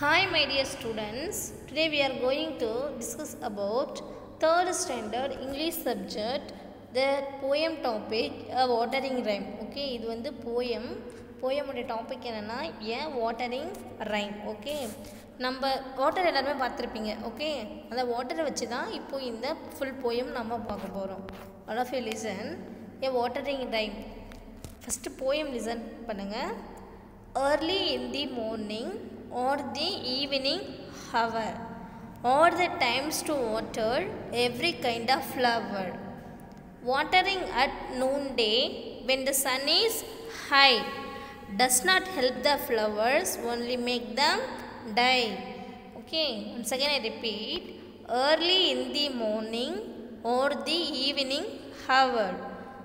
Hi, my dear students. Today we are going to discuss about third standard English subject. The poem topic a watering rhyme. Okay, இது வந்து poem. போயமுடைய topic என்னென்னா an watering rhyme okay நம்ம water எல்லாருமே பார்த்துருப்பீங்க okay அந்த வாட்டரை வச்சு தான் இப்போ இந்த ஃபுல் போயம் நம்ம பார்க்க போகிறோம் all of you listen a watering rhyme first poem listen பண்ணுங்கள் early in the morning or the evening hour or the times to water every kind of flower. Watering at noonday when the sun is high does not help the flowers only make them die. Okay once again i repeat early in the morning or the evening hour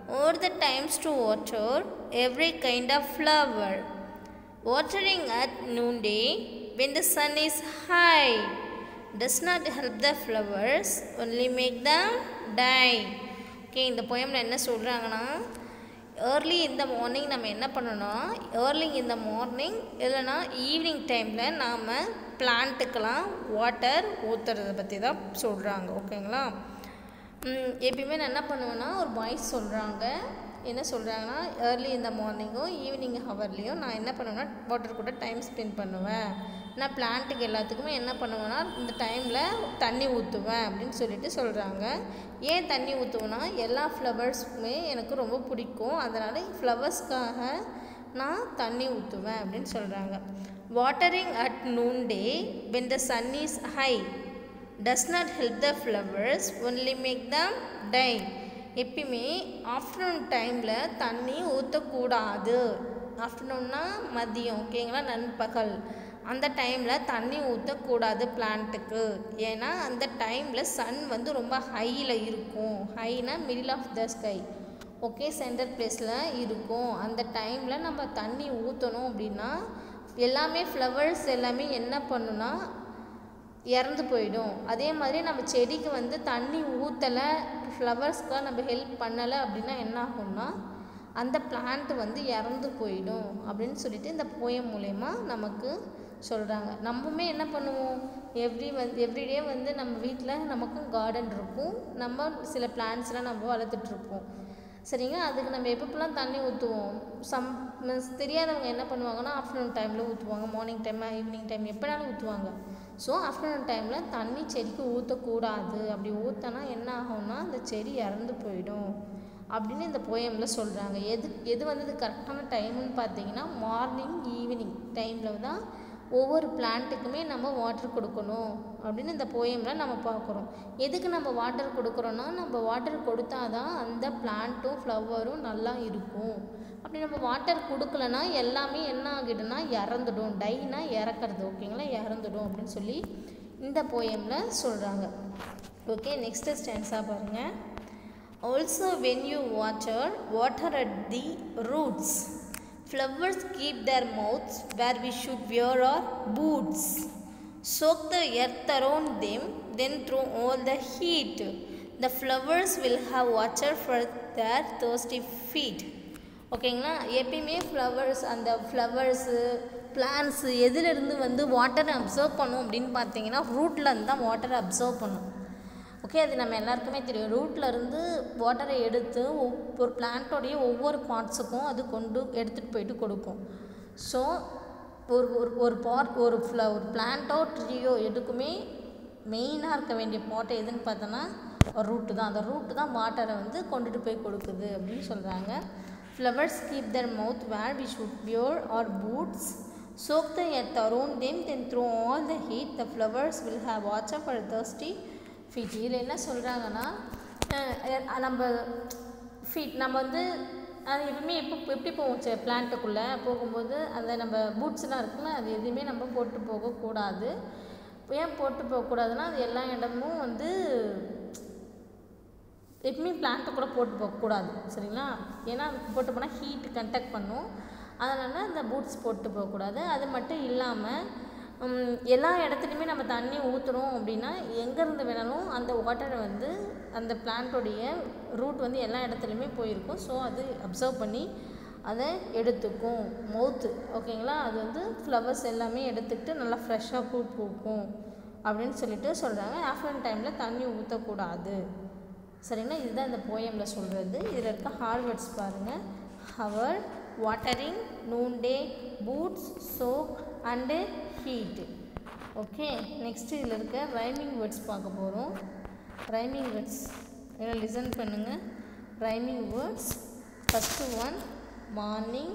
or the times to water every kind of flower watering at noonday when the sun is high does not help the flowers only make them die okay இந்த போயமில் என்ன சொல்கிறாங்கன்னா early இந்த morning நம்ம என்ன பண்ணணும் early இந்த morning இல்லைனா ஈவினிங் டைமில் நாம் பிளான்ட்டுக்கெல்லாம் வாட்டர் ஊற்றுறத பற்றி தான் சொல்கிறாங்க ஓகேங்களா எப்பயுமே நான் என்ன பண்ணுவேன்னா ஒரு பாய்ஸ் சொல்கிறாங்க என்ன சொல்கிறாங்கன்னா ஏர்லி இந்த மார்னிங்கும் ஈவினிங் ஹவர்லேயும் நான் என்ன பண்ணுவேன்னா வாட்டர் கூட டைம் ஸ்பெண்ட் பண்ணுவேன். நான் பிளான்ட்டுக்கு எல்லாத்துக்குமே என்ன பண்ணுவேன்னா இந்த டைமில் தண்ணி ஊற்றுவேன் அப்படின்னு சொல்லிட்டு சொல்கிறாங்க ஏன் தண்ணி ஊற்றுவேன்னா எல்லா ஃப்ளவர்ஸுமே எனக்கு ரொம்ப பிடிக்கும். அதனால் ஃப்ளவர்ஸ்க்காக நான் தண்ணி ஊற்றுவேன் அப்படின்னு சொல்கிறாங்க watering at noon day when the sun is high does not help the flowers only make them die எப்பயுமே ஆஃப்டர்நூன் டைமில் தண்ணி ஊற்றக்கூடாது ஆஃப்டர்நூன்னா மதியம் ஓகேங்களா நண்பகல். அந்த டைமில் தண்ணி ஊற்றக்கூடாது பிளான்ட்டுக்கு ஏன்னா அந்த டைமில் சன் வந்து ரொம்ப ஹையில் இருக்கும். ஹைனா middle of the sky okay centre பிளேஸில் இருக்கும். அந்த டைமில் நம்ம தண்ணி ஊற்றணும் அப்படின்னா எல்லாமே ஃப்ளவர்ஸ் எல்லாமே என்ன பண்ணுன்னா இறந்து போயிடும். அதே மாதிரி நம்ம செடிக்கு வந்து தண்ணி ஊற்றலை ஃப்ளவர்ஸ்க்காக நம்ம ஹெல்ப் பண்ணலை அப்படின்னா என்ன ஆகும்னா அந்த பிளான்ட் வந்து இறந்து போயிடும் அப்படின்னு சொல்லிட்டு இந்த போயம் மூலயமா நமக்கு சொல்கிறாங்க நம்மமே என்ன பண்ணுவோம்? எவ்ரி வந்து எவ்ரிடே வந்து நம்ம வீட்டில் நமக்கும் கார்டன் இருக்கும். நம்ம சில பிளான்ட்ஸ்லாம் நம்ம வளர்த்துட்ருப்போம் சரிங்க? அதுக்கு நம்ம எப்பப்பெல்லாம் தண்ணி ஊற்றுவோம் சம் மீன்ஸ் தெரியாதவங்க என்ன பண்ணுவாங்கன்னா ஆஃப்டர்நூன் டைமில் ஊற்றுவாங்க மார்னிங் டைம் ஈவினிங் டைம் எப்போனாலும் ஊற்றுவாங்க ஸோ ஆஃப்டர்நூன் டைமில் தண்ணி செடிக்கு ஊற்றக்கூடாது அப்படி ஊற்றினா என்ன ஆகும்னா அந்த செடி இறந்து போயிடும். அப்படின்னு இந்த போயமில் சொல்கிறாங்க எது எது வந்து இது கரெக்டான டைம்னு பார்த்தீங்கன்னா மார்னிங் ஈவினிங் டைமில் தான் ஒவ்வொரு பிளான்ட்டுக்குமே நம்ம வாட்டர் கொடுக்கணும். அப்படின்னு இந்த போயமில் நம்ம பார்க்குறோம். எதுக்கு நம்ம வாட்டர் கொடுக்குறோன்னா நம்ம வாட்டர் கொடுத்தா தான் அந்த பிளான்ட்டும் ஃப்ளவரும் நல்லா இருக்கும். அப்படி நம்ம வாட்டர் கொடுக்கலனா எல்லாமே என்ன ஆகிடும்னா இறந்துடும் டைனா இறக்கிறது ஓகேங்களா இறந்துடும் அப்படின்னு சொல்லி இந்த போயமில் சொல்கிறாங்க ஓகே நெக்ஸ்ட்டு ஸ்டான்ஸாக பாருங்கள் also when you water water at the roots flowers keep their mouths where we should wear our boots soak the earth around them then throw all the heat the flowers will have water for their thirsty feet ஓகேங்களா? எப்பயுமே flowers அந்த flowers plants எதுலேருந்து வந்து வாட்டரை observe பண்ணும் அப்படின்னு பார்த்தீங்கன்னா ரூட்டில் இருந்து தான் வாட்டரை அப்சர்வ் பண்ணும். ஓகே அது நம்ம எல்லாருக்குமே தெரியும். ரூட்டில் இருந்து வாட்டரை எடுத்து ஒரு பிளான்ட்டோடைய ஒவ்வொரு பார்ட்ஸுக்கும் அது கொண்டு எடுத்துகிட்டு போயிட்டு கொடுக்கும். ஸோ ஒரு ஒரு ஒரு பார்ட் ஒரு ஃப்ள ஒரு பிளான்ட்டோ ட்ரீயோ எதுக்குமே மெயினாக இருக்க வேண்டிய பார்ட் எதுன்னு பார்த்தோன்னா ரூட்டு தான். அந்த ரூட்டு தான் வாட்டரை வந்து கொண்டுட்டு போய் கொடுக்குது அப்படின்னு சொல்கிறாங்க flowers keep their mouth where we should wear our boots soak the earth around them then throw all the heat. The flowers will have water for thirsty feet. இதில் என்ன சொல்கிறாங்கன்னா நம்ம ஃபீட் நம்ம வந்து அது எப்பவுமே எப்போ எப்படி போவோம் பிளான்ட்டுக்குள்ளே போகும்போது அந்த நம்ம பூட்ஸ்லாம் இருக்குல்ல அது எதுவுமே நம்ம போட்டு போகக்கூடாது. ஏன் போட்டு போகக்கூடாதுன்னா அது எல்லா இடமும் வந்து எப்பவுமே பிளான்ட்டை கூட போட்டு போகக்கூடாது சரிங்களா? ஏன்னா அது போட்டு போனால் ஹீட் கண்டக்ட் பண்ணும். அதனால் அந்த பூட்ஸ் போட்டு போகக்கூடாது அது மட்டும் இல்லாமல் எல்லா இடத்துலையுமே நம்ம தண்ணி ஊற்றுறோம் அப்படின்னா எங்கேருந்து வேணாலும் அந்த வாட்டரை வந்து அந்த பிளான்ட்டோடைய ரூட் வந்து எல்லா இடத்துலையுமே போயிருக்கும். ஸோ அது அப்சர்வ் பண்ணி அதை எடுத்துக்கும். மவுத்து ஓகேங்களா அது வந்து ஃப்ளவர்ஸ் எல்லாமே எடுத்துக்கிட்டு நல்லா ஃப்ரெஷ்ஷாக பூ பூக்கும் அப்படின்னு சொல்லிட்டு சொல்கிறாங்க ஆஃப்டர்நூன் டைமில் தண்ணி ஊற்றக்கூடாது சரிங்களா? இதுதான் இந்த போயமில் சொல்கிறது இதில் இருக்க ஹார்வர்ட்ஸ் பாருங்கள் hour watering noonday boots soak and heat okay next இதில் இருக்க ரைமிங் வேர்ட்ஸ் பார்க்க போகிறோம் ரைமிங் வேர்ட்ஸ் இதில் லிசன் பண்ணுங்கள் rhyming words first one morning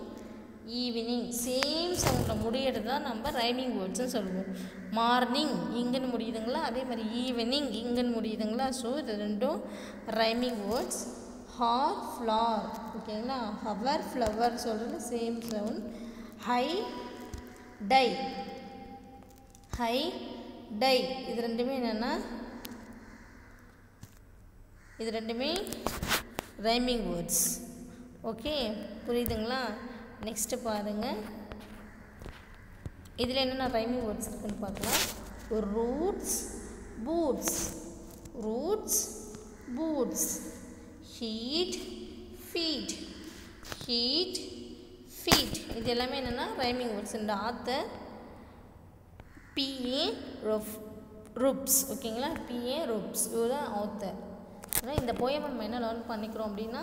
evening same சவுண்டில் முடியறது தான் நம்ம ரைமிங் வேர்ட்ஸ்னு சொல்லுவோம். மார்னிங் இங்கன்னு முடியுதுங்களா? அதே மாதிரி ஈவினிங் இங்கன்னு முடியுதுங்களா? ஸோ இது ரெண்டும் ரைமிங் வேர்ட்ஸ் ஹார் ஃப்ளார் ஓகேங்களா ஹவர் ஃப்ளவர் சொல்கிறது same sound high die high die இது ரெண்டுமே என்னென்னா இது ரெண்டுமே ரைமிங் வேர்ட்ஸ் ஓகே புரியுதுங்களா? நெக்ஸ்ட்டு பாருங்கள் இதில் என்னென்ன ரைமிங் வேர்ட்ஸ் இருக்குன்னு பார்க்கலாம். Roots boots roots boots heat feet heat feet இது எல்லாமே என்னென்னா ரைமிங் வேர்ட்ஸ் இந்த ஆத்தர் பிஏ ரொஃப் ருப்ஸ் ஓகேங்களா பிஏ ருப்ஸ் இதுதான் ஆத்தர் ஆனால் இந்த போயம் நம்ம என்ன லேர்ன் பண்ணிக்கிறோம் அப்படின்னா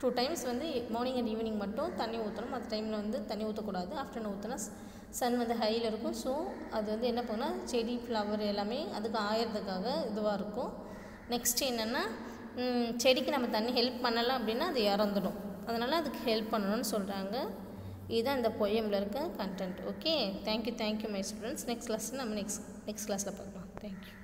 டூ டைம்ஸ் வந்து மார்னிங் அண்ட் ஈவினிங் மட்டும் தண்ணி ஊற்றணும் அந்த டைமில் வந்து தண்ணி ஊற்றக்கூடாது ஆஃப்டர்நூன் ஊற்றினா சன் வந்து ஹையில் இருக்கும். ஸோ அது வந்து என்ன பண்ணால் செடி ஃப்ளவர் எல்லாமே அதுக்கு ஆயிரத்துக்காக இதுவாக இருக்கும். நெக்ஸ்ட் என்னென்னா செடிக்கு நம்ம தண்ணி ஹெல்ப் பண்ணலாம் அப்படின்னா அது இறந்துடும். அதனால் அதுக்கு ஹெல்ப் பண்ணணும்னு சொல்கிறாங்க இதுதான் இந்த பொயமில் இருக்க content okay thank you thank you my students next class நம்ம நெக்ஸ்ட் நெக்ஸ்ட் கிளாஸில் பார்க்கலாம். Thank you